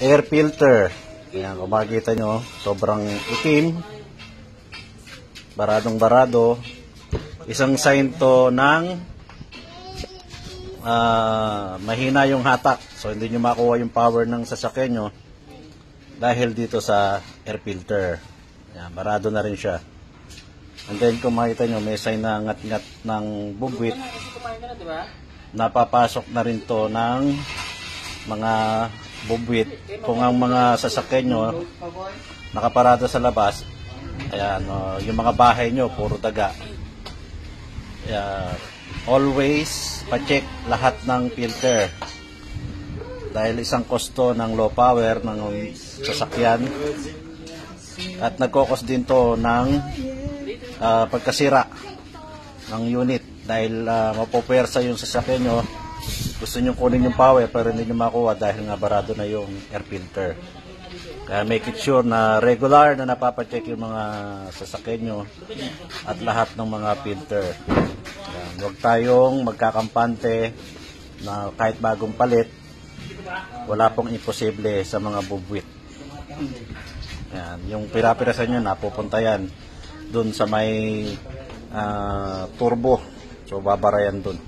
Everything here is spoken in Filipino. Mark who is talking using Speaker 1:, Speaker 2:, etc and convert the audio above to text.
Speaker 1: air filter. Ayan, kung makikita nyo, sobrang itim. Baradong barado. Isang sign to ng ah, mahina yung hatak. So, hindi nyo makuha yung power ng sasakyan nyo dahil dito sa air filter. Ayan, barado na rin siya. And then, kung makita nyo, may sign na ngat-ngat ng bugwit. Napapasok na rin to ng mga bubwit. Kung ang mga sasakyan nyo nakaparada sa labas, ayan, oh, yung mga bahay nyo, puro daga. Kaya, always pa-check lahat ng filter. Dahil isang kosto ng low power ng sasakyan at nagkokos din to ng ah, pagkasira ng unit dahil uh, mapupersa yung sasakyan nyo gusto nyo kunin yung power pero hindi nyo makuha dahil nga barado na yung air filter kaya make it sure na regular na napapacheck yung mga sasakyan nyo at lahat ng mga filter Yan. huwag tayong magkakampante na kahit bagong palit wala pong imposible sa mga bubwit yan, yung pirapirasan nyo, napupunta yan dun sa may ah, turbo. So, babara yan dun.